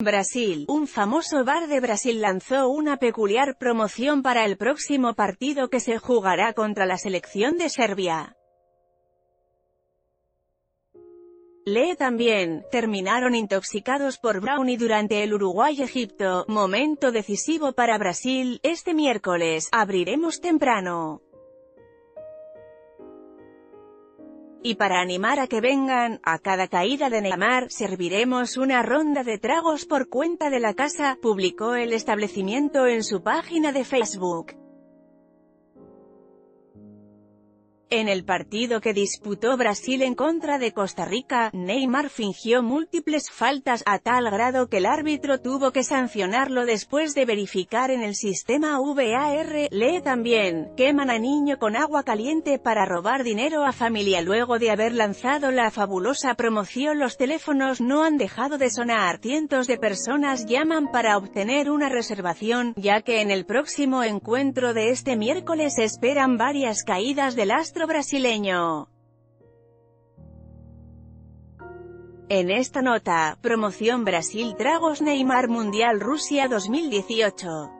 Brasil, un famoso bar de Brasil lanzó una peculiar promoción para el próximo partido que se jugará contra la selección de Serbia. Lee también, terminaron intoxicados por Brownie durante el Uruguay-Egipto, momento decisivo para Brasil, este miércoles, abriremos temprano. Y para animar a que vengan, a cada caída de Neymar, serviremos una ronda de tragos por cuenta de la casa, publicó el establecimiento en su página de Facebook. En el partido que disputó Brasil en contra de Costa Rica, Neymar fingió múltiples faltas, a tal grado que el árbitro tuvo que sancionarlo después de verificar en el sistema VAR. Lee también, queman a niño con agua caliente para robar dinero a familia luego de haber lanzado la fabulosa promoción los teléfonos no han dejado de sonar, cientos de personas llaman para obtener una reservación, ya que en el próximo encuentro de este miércoles esperan varias caídas del astro brasileño. En esta nota, promoción Brasil Tragos Neymar Mundial Rusia 2018.